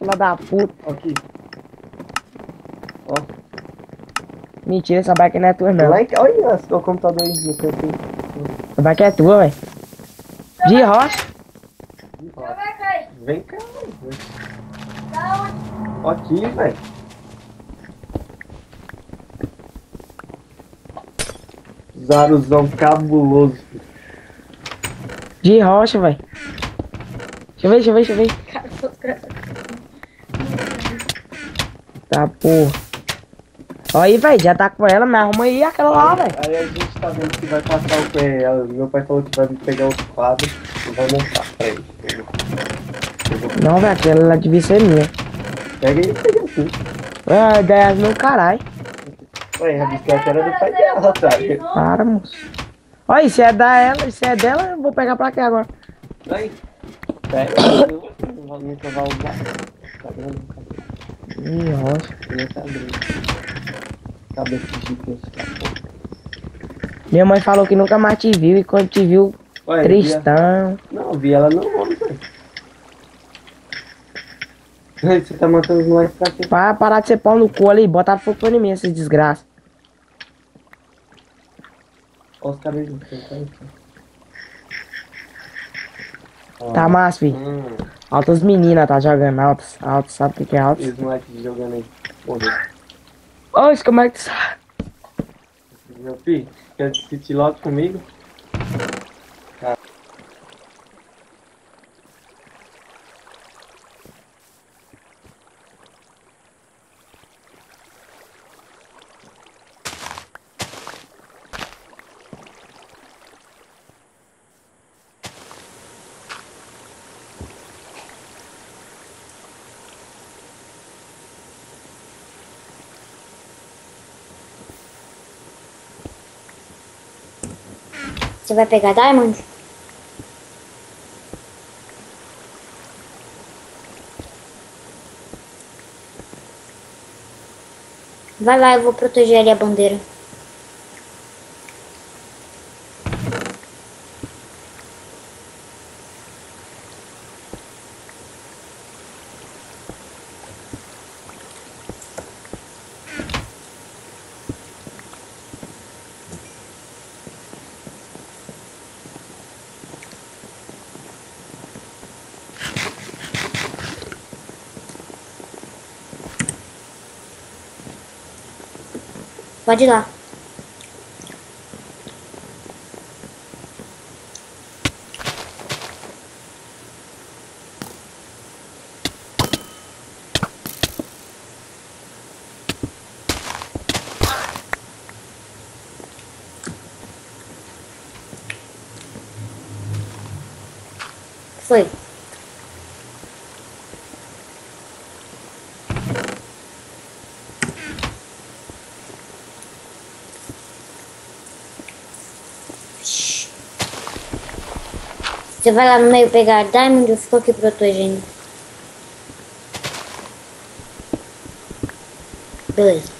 Filha da puta. Aqui. Ó. Mentira, essa bike não é tua, não. Em... Olha o computador aí no cantinho. Essa bike é tua, velho. De rocha. Vai cair. Vem cá. onde? Aqui, velho. Zaruzão cabuloso. filho. De rocha, velho. Deixa eu ver, deixa eu ver, deixa eu ver. Cara, tô desgraçado. Tá, porra. Aí, velho, já tá com ela, me arruma aí aquela lá, velho. Aí a gente tá vendo que vai passar o pé. Meu pai falou que vai pegar os quadros e vai montar pra ele. Não, velho, aquela lá devia ser minha. Pega e pega assim. Ah, ideia meu caralho. Ué, a bicicleta era do pai dela, otário. Para, moço. Olha, se é da ela, se é dela, eu vou pegar pra cá agora. Aí. Pega. Eu nunca vai usar. Tá vendo? Ih, rocha. Não tá abrindo. Cabeça gigante. Minha mãe falou que nunca mais te viu e quando te viu, Ué, tristão. Vi, não, vi ela no homem, velho. Você tá matando os moleques pra quê? Para parar de ser pau no cu ali, bota fogo em mim, essas desgraças. Olha os cabelos. Tá. Tá massa, filho. Hum, Altas meninas tá jogando altas. Altas, sabe o que é e altas? os moleques jogando aí. Morreu. Ô, isso como é que tu sabe? Meu filho, quer assistir logo comigo? Você vai pegar Diamond? Vai lá, eu vou proteger ali a bandeira. Pode ir lá. Foi. Você vai lá no meio pegar Diamond, eu fico aqui protegendo. Beleza.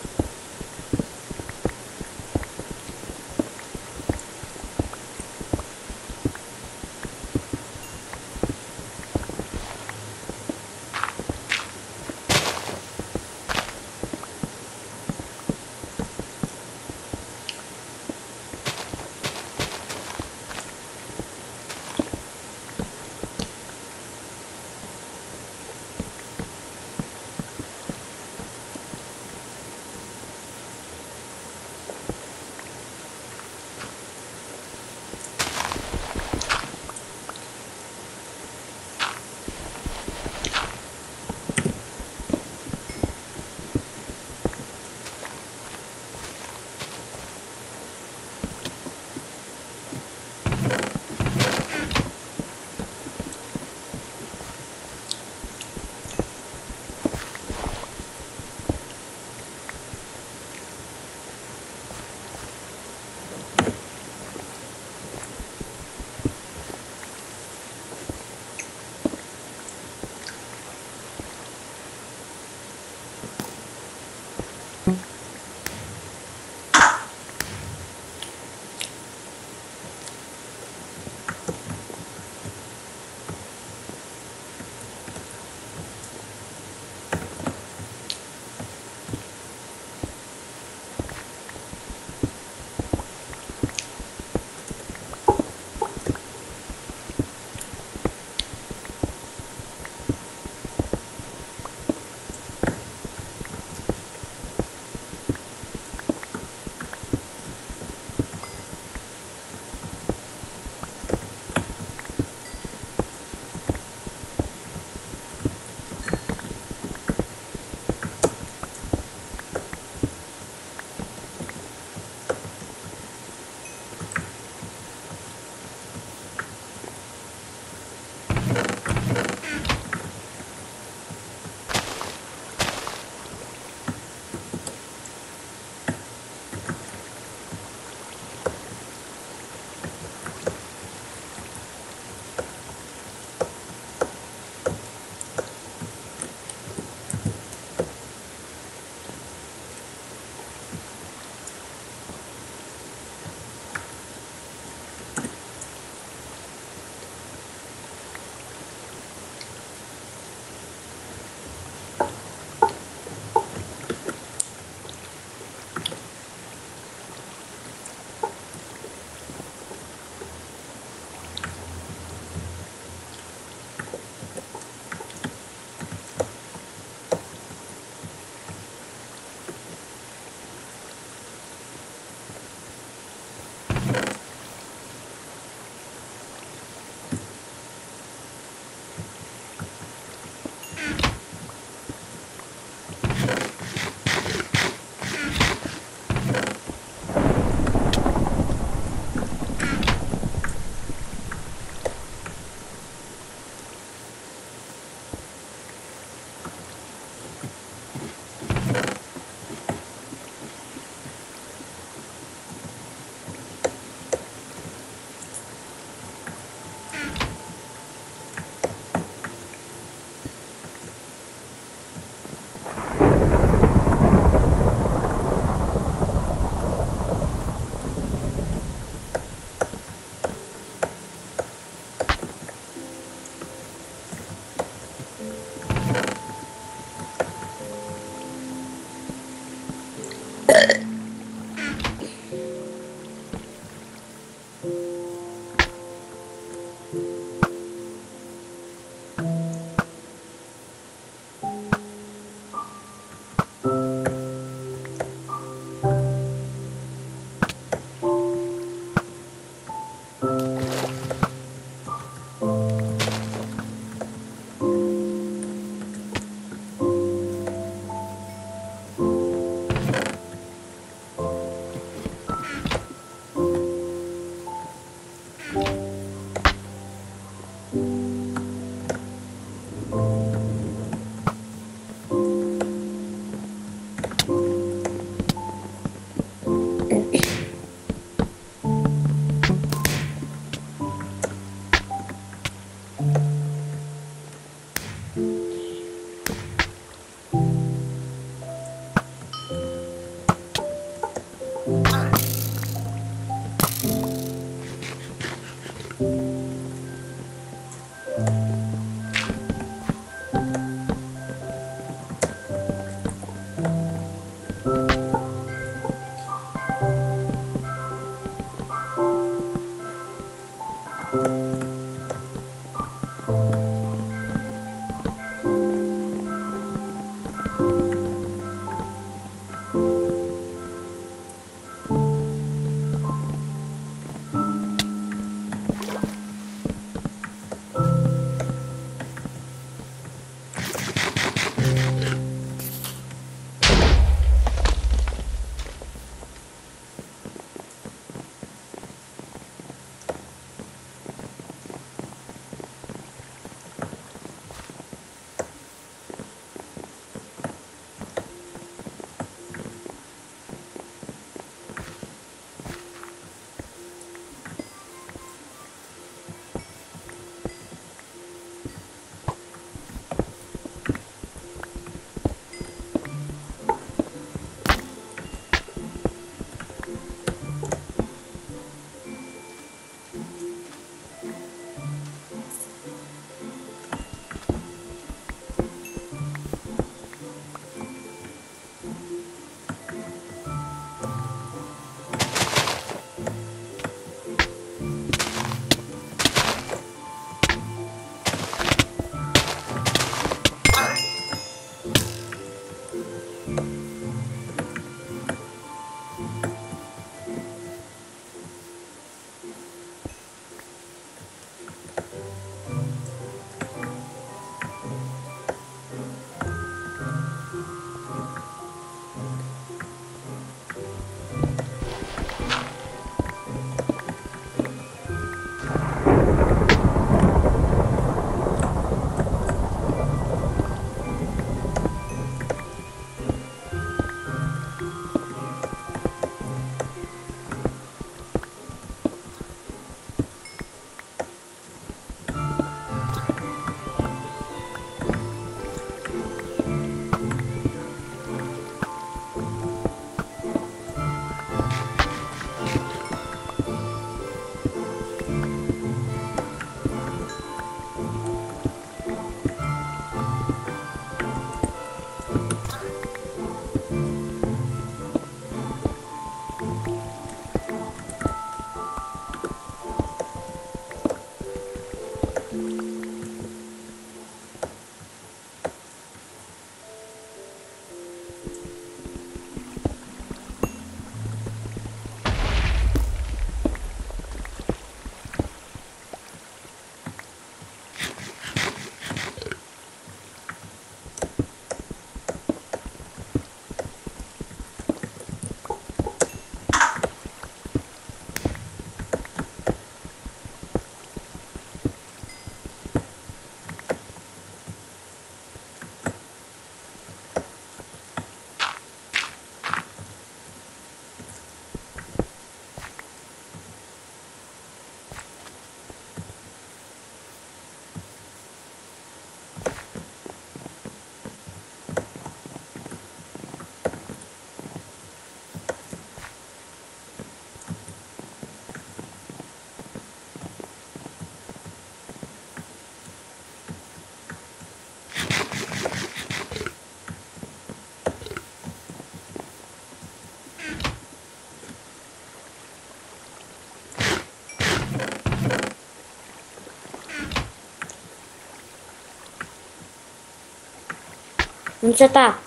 Onde você tá?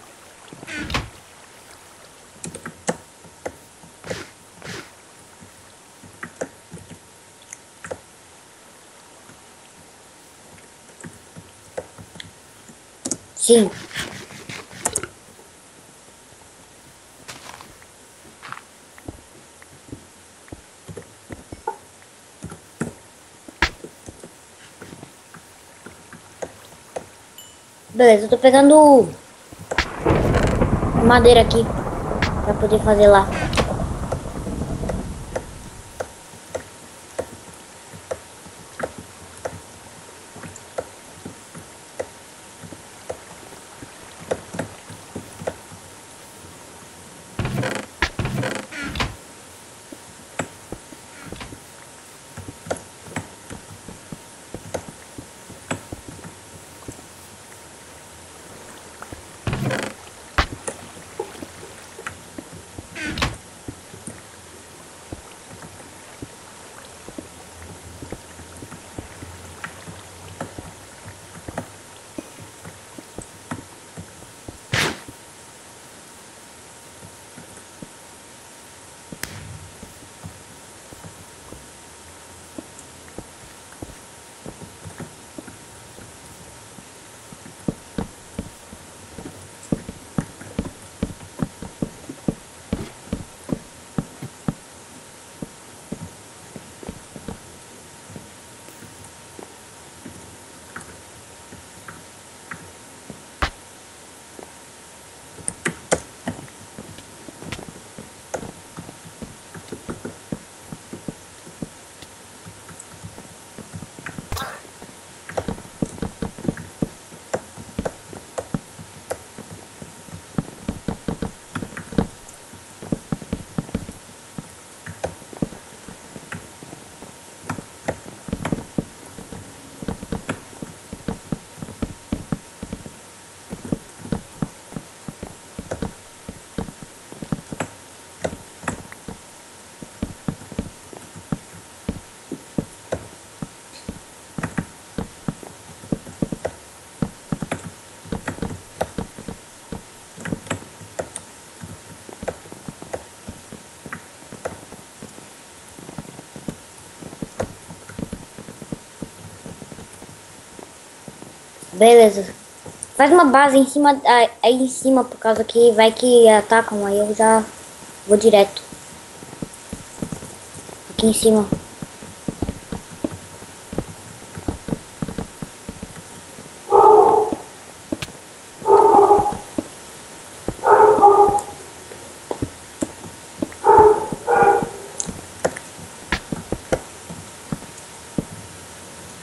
Sim. Beleza, eu tô pegando madeira aqui pra poder fazer lá. Beleza. Faz uma base em cima, aí em cima, por causa que vai que atacam, aí eu já vou direto. Aqui em cima.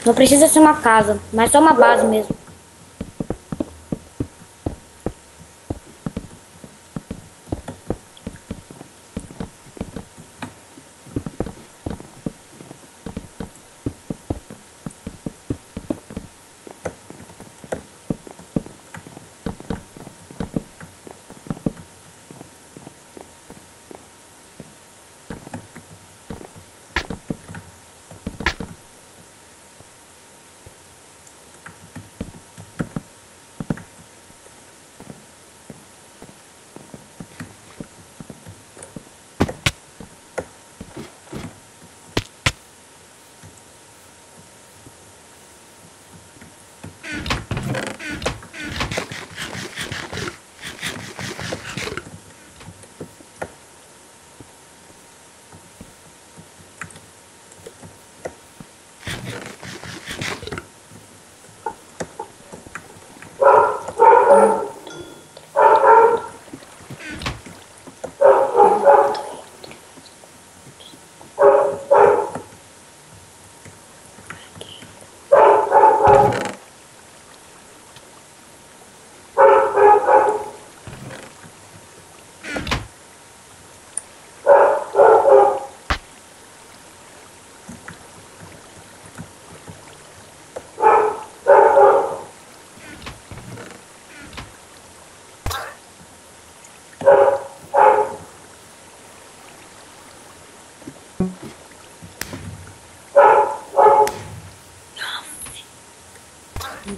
Não precisa ser uma casa, mas só uma base mesmo. Não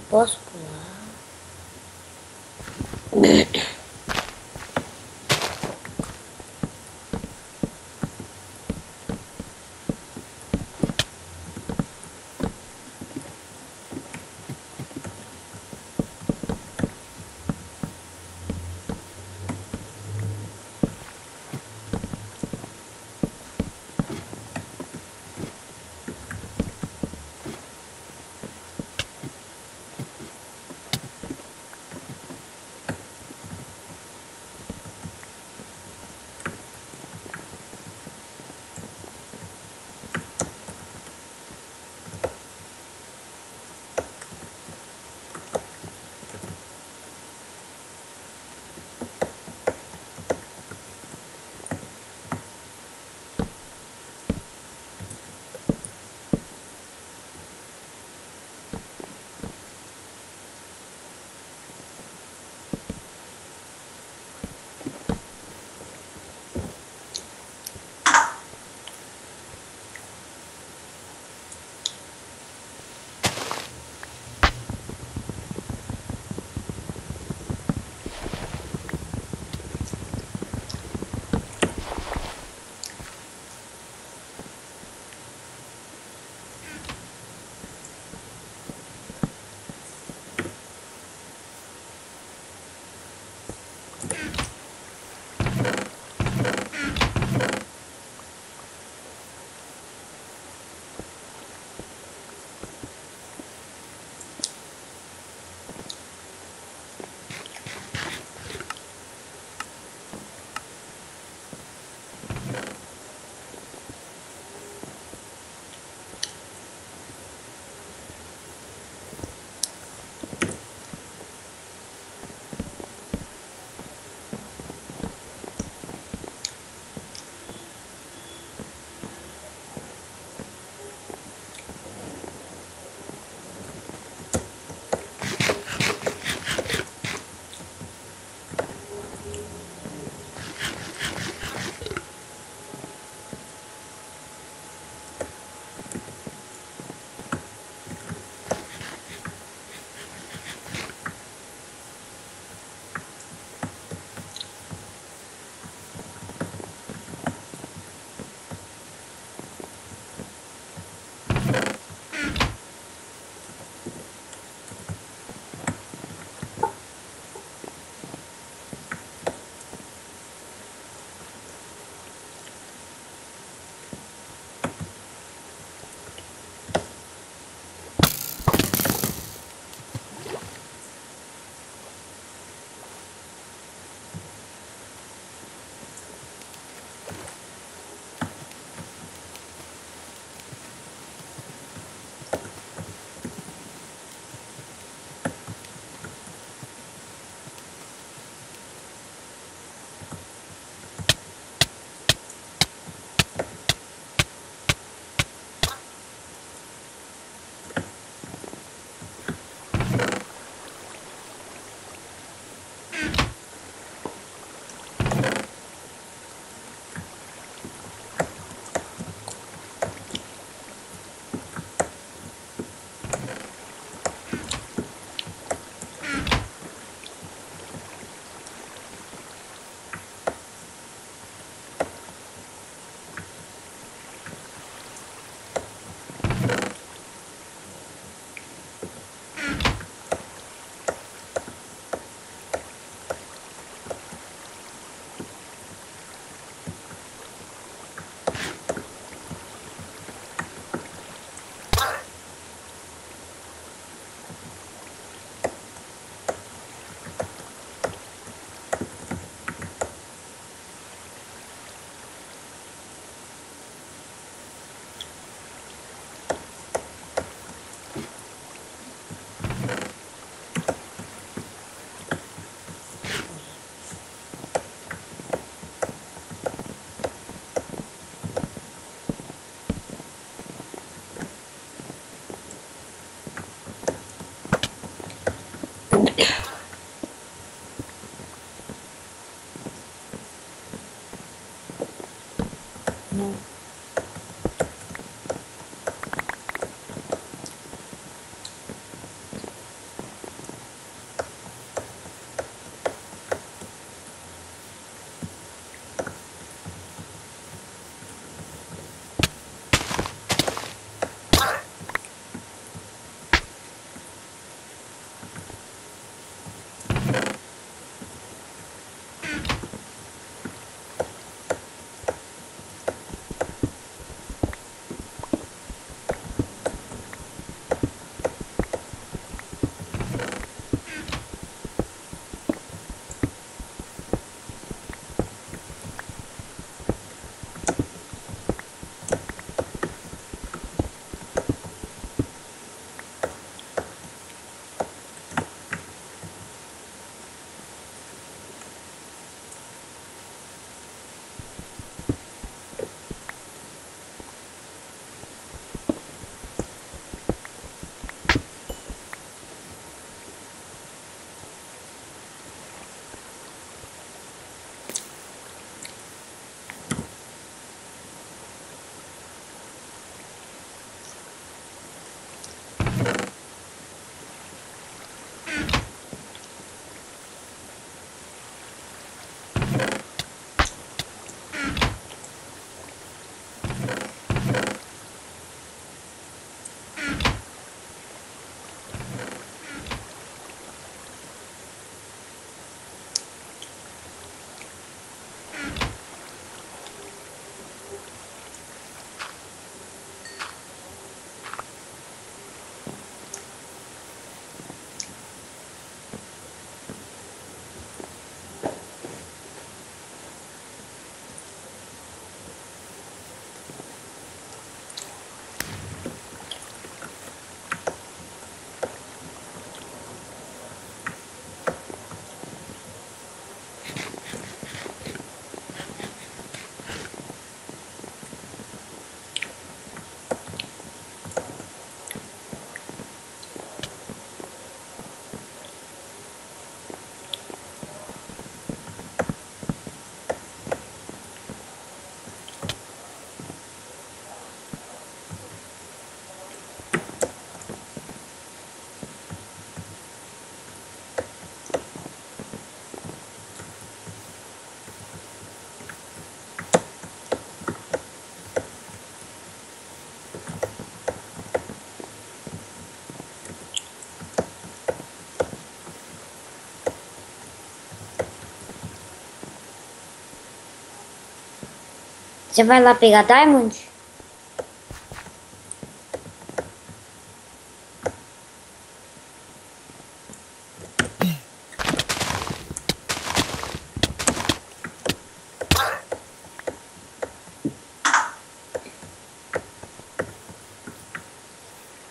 Você vai lá pegar Diamond?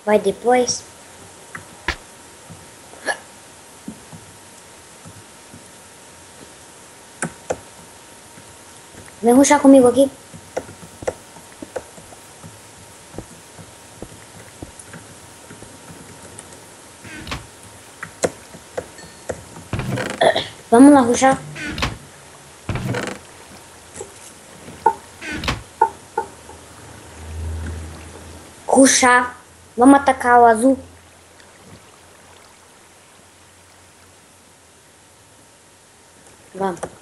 Vai depois? Vem ruxar comigo aqui. Vamos lá ruxar. Ruxar. Vamos atacar o azul. Vamos.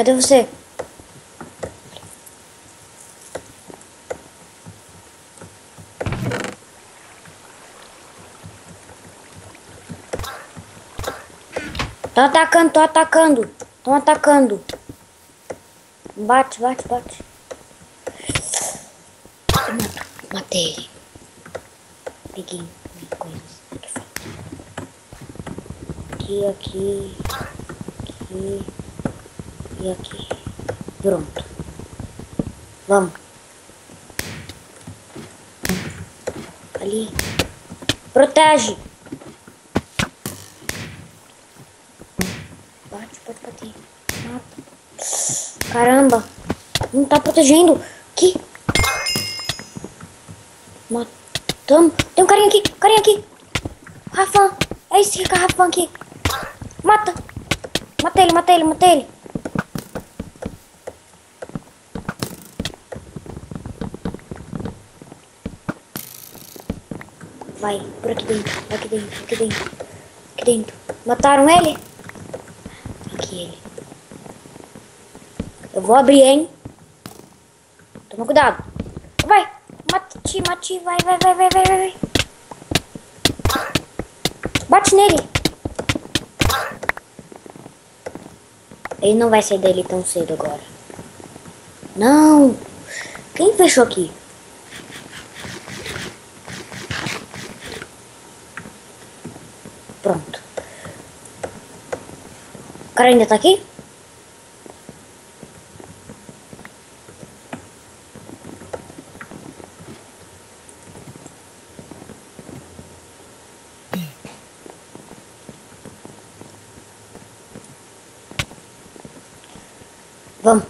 Cadê você? Tô atacando, tô atacando. Tô atacando. Bate, bate, bate. Matei. Peguei falta. Aqui, aqui, aqui e aqui. Pronto. Vamos. Ali. Protege. Bate, pode bater. Mata. Caramba. Não tá protegendo. Aqui. Matamos. Tem um carinha aqui. Carinha aqui. Rafão. É esse Rafão aqui. Mata. Mata ele, mata ele, mata ele. Vai, por aqui dentro, aqui dentro, aqui dentro, aqui dentro. Mataram ele? Aqui ele. Eu vou abrir, hein? Toma cuidado. Vai, mate, mate, vai, vai, vai, vai, vai, vai. Bate nele. Ele não vai sair dele tão cedo agora. Não. Quem fechou aqui? Cara ainda tá aqui? Vamos.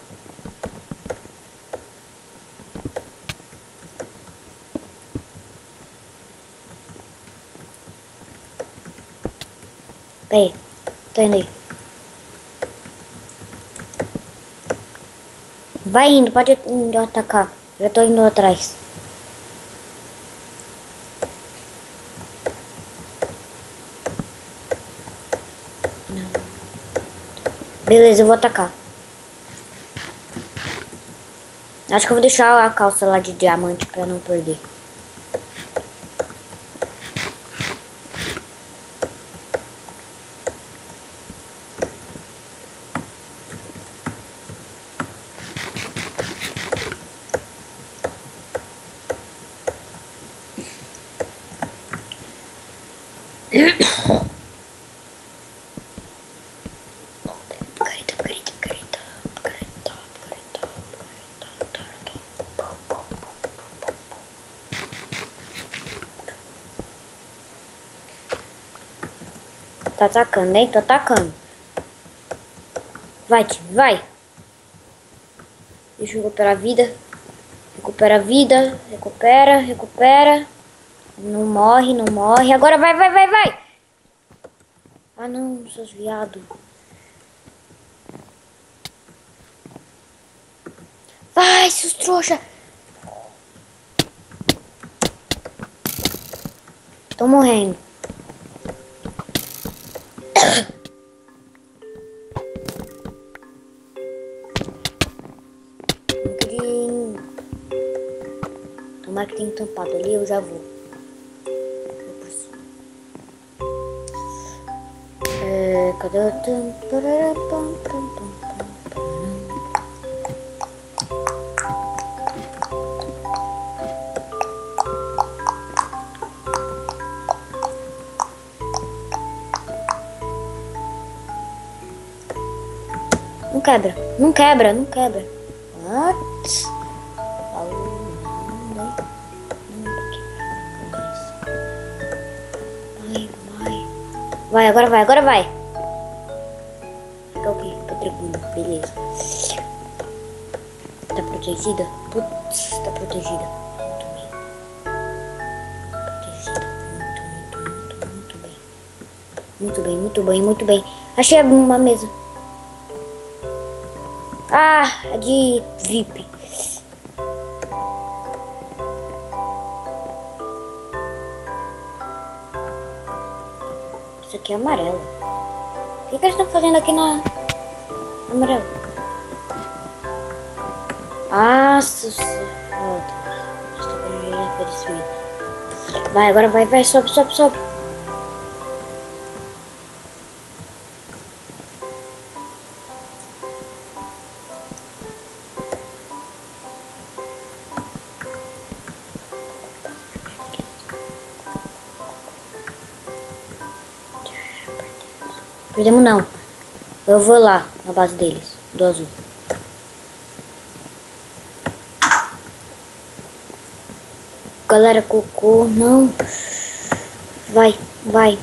Peraí, tô indo aí. Vai indo, pode indo atacar. Já tô indo atrás. Beleza, eu vou atacar. Acho que eu vou deixar a calça lá de diamante pra não perder. Tá atacando, hein? Tô atacando. Vai, time, vai. Deixa eu recuperar a vida. Recupera a vida. Recupera, recupera. Não morre, não morre. Agora vai, vai, vai, vai. Ah, não, seus viados. Vai, seus trouxa. Tô morrendo. Tomara que tenha tampado ali, eu já vou. Cadê. Não quebra, não quebra, não quebra. Vai, agora vai, agora vai. Fica o quê? Beleza. Tá protegida? Putz, tá protegida. Muito bem. Protegida. Muito, muito, muito, muito bem. Muito bem, muito bem, muito bem. Achei uma mesa. Ah, de Isso aqui é amarelo. O que, que eles estão fazendo aqui na amarelo? Ah, su- su- Deus. Estou com. Vai, agora vai, vai, sobe, sobe, sobe. Eu vou lá, na base deles, do azul. Galera, cocô, não. Vai, vai.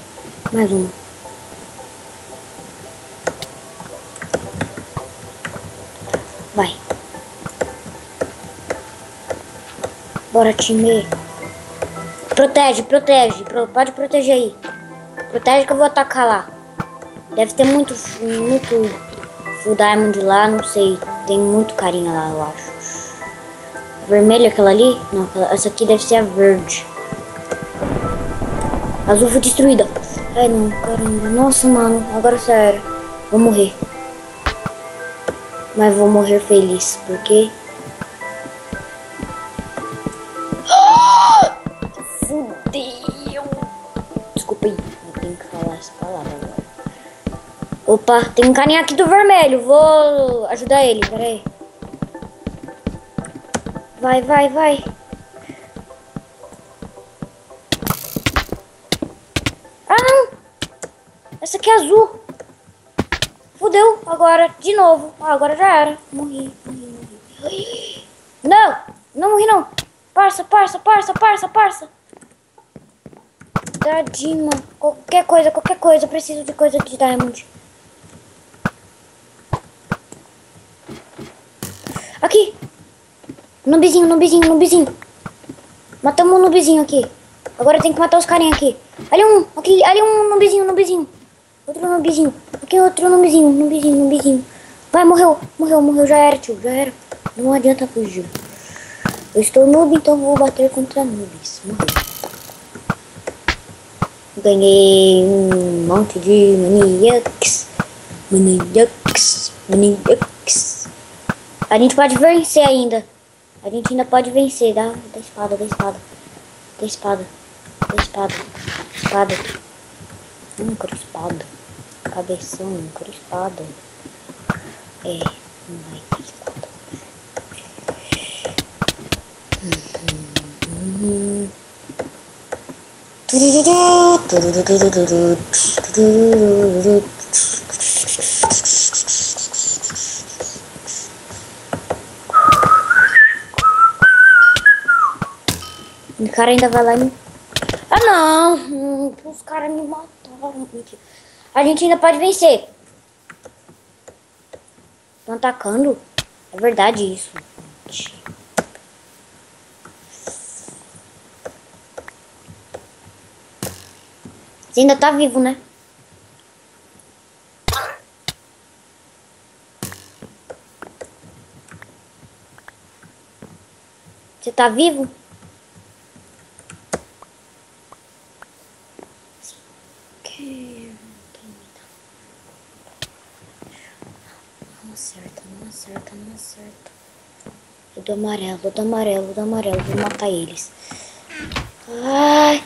Mais uma. Vai. Bora, time. Protege, protege. Pro- pode proteger aí. Protege que eu vou atacar lá. Deve ter muito, muito Full Diamond lá, não sei. Tem muito carinha lá, eu acho. Vermelha aquela ali? Não, aquela- essa aqui deve ser a verde. Azul foi destruída. Ai não, caramba. Nossa, mano. Agora sério. Vou morrer. Mas vou morrer feliz, porque... Opa, tem um carinha aqui do vermelho. Vou ajudar ele, peraí. Vai, vai, vai. Ah, não! Essa aqui é azul. Fudeu, agora, de novo. Ah, agora já era. Morri, morri, morri. Não, não morri não. Parça, parça, parça, parça, parça. Tadinho. Qualquer coisa, qualquer coisa. Eu preciso de coisa de diamond. Aqui. Nubizinho, nubizinho, nubizinho. Matamos um nubizinho aqui. Agora tem que matar os carinha aqui. Ali um, aqui, ali um nubizinho, nubizinho. Outro nubizinho. Aqui outro nubizinho, nubizinho, nubizinho. Vai, morreu, morreu, morreu. Já era, tio, já era. Não adianta fugir. Eu estou noob, então vou bater contra noobs. Morreu. Ganhei um monte de maniacs. Maniacs. Maniacs. A gente pode vencer ainda. A gente ainda pode vencer. Dá, da espada, da espada. Da espada. Da espada. Espada. Hum, espada. Cabeção, espada. É, não vai ter espada. Uhum. Turururu, turururu, cara ainda vai lá e. Ah, não! Hum, Os caras me mataram. A gente ainda pode vencer. Estão atacando? É verdade isso. Você ainda tá vivo, né? Você tá vivo? Não acerta, não acerta, não acerta. O do amarelo, o do amarelo, o do amarelo. Vou matar eles. Ai.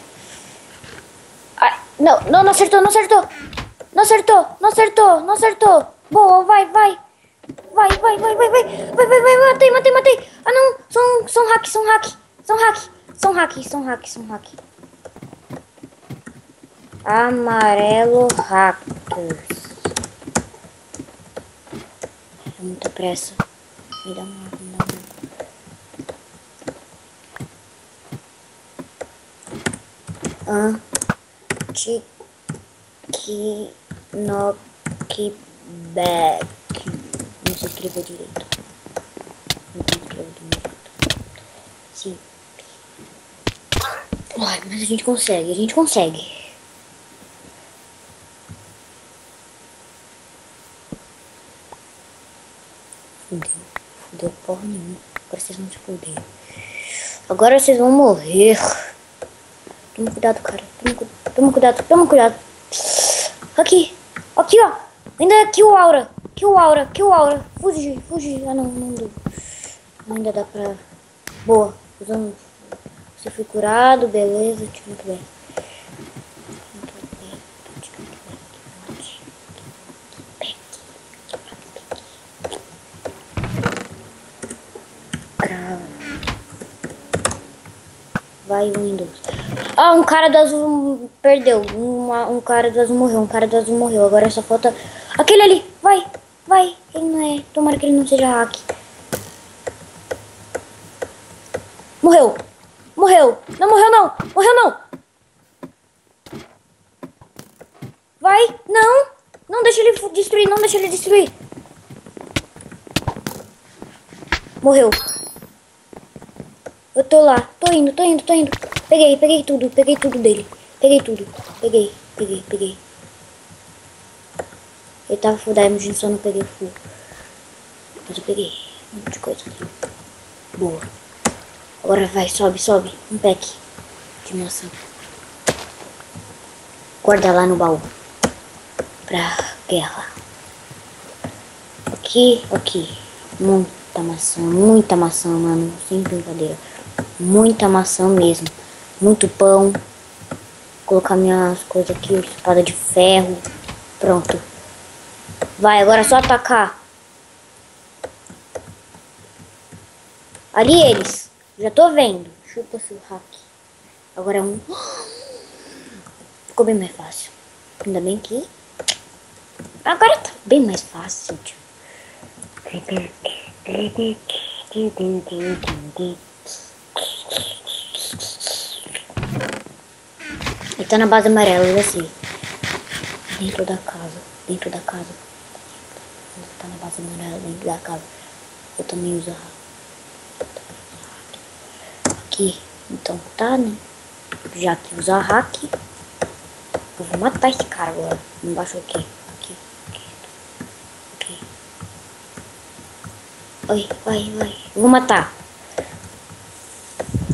Ai. Não, não, não acertou, não acertou. Não acertou, não acertou, não acertou. Boa, vai, vai. Vai, vai, vai, vai, vai. Vai, vai, vai, matei, matei, matei. Ah, não. São, são hack, são hack. São hack. São hack, são hack, são hack. Amarelo hackers. É muita pressa. Me dá uma, me dá uma. Anti que knockback. Não sei escrever direito. Não sei escrever direito. Sim. Ai, mas a gente consegue, a gente consegue. Fudeu. Fudeu porra nenhuma. Agora vocês vão se fuder. Agora vocês vão morrer. Toma cuidado, cara. Toma, cu- toma cuidado, toma cuidado. Aqui. Aqui, ó. Ainda aqui o aura. Aqui o aura, aqui o aura. Fugi, fugi. Ah, não, não deu. Ainda dá pra... Boa. Usando... Você foi curado, beleza. Muito bem. Vai, Windows. Ah, um cara do azul perdeu. Um uma- um cara do azul morreu, um cara do azul morreu. Agora só falta. Aquele ali! Vai! Vai! Ele não é. Tomara que ele não seja hack. Morreu! Morreu! Não morreu não! Morreu não! Vai! Não! Não deixa ele destruir, não deixa ele destruir! Morreu. Eu tô lá, tô indo, tô indo, tô indo. Peguei, peguei tudo, peguei tudo dele. Peguei tudo. Peguei, peguei, peguei. Ele tava full diamond, só não peguei full. Mas eu peguei um monte de coisa. Boa. Agora vai, sobe, sobe. Um pack de maçã. Guarda lá no baú. Pra guerra. Aqui, aqui. Muita maçã, muita maçã, mano. Sem brincadeira. Muita maçã mesmo. Muito pão. Colocar minhas coisas aqui, espada de ferro. Pronto. Vai, agora é só atacar. Ali eles. Já tô vendo. Chupa seu hack. Agora é um. Ficou bem mais fácil. Ainda bem que. Agora tá bem mais fácil, tio. Ele tá na base amarela, ele assim. Dentro da casa. Dentro da casa. Ele tá na base amarela, dentro da casa. Eu também uso hack. Aqui. Então tá, né? Já que usar hack. Eu vou matar esse cara agora. Embaixo aqui. Aqui. Aqui. Aqui. Vai, vai, vai. Eu vou matar.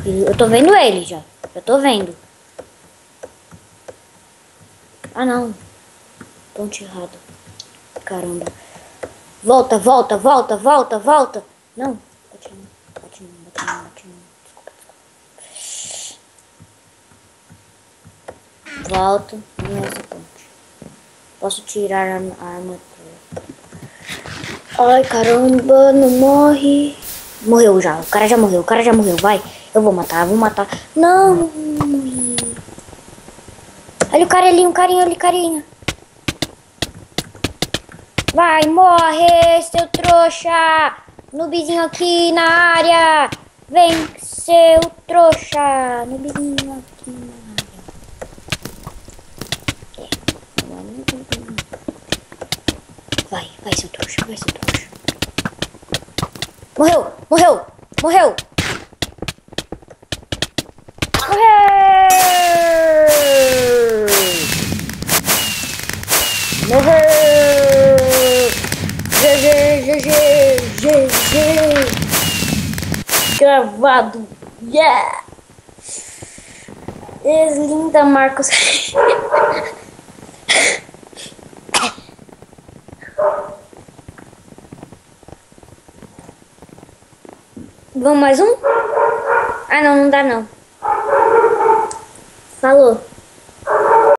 Eu tô vendo ele já. Já tô vendo. Ah, não. Ponte errado. Caramba. Volta, volta, volta, volta, volta. Não. Bate não, bate não. Desculpa, desculpa. Volta. Não é essa ponte. Posso tirar a, a armadura. Ai, caramba, não morre. Morreu já. O cara já morreu. O cara já morreu. Vai. Eu vou matar, vou matar. Não. Olha o cara ali, um carinha ali, carinha. Vai, morre, seu trouxa. Nubizinho aqui na área. Vem, seu trouxa. Nubizinho aqui na área. É. Vai, vai, seu trouxa, vai, seu trouxa. Morreu, morreu. Morreu! gravado. Yeah! Deslinda, Marcos. Vamos mais um? Ah, não, não dá não. Falou.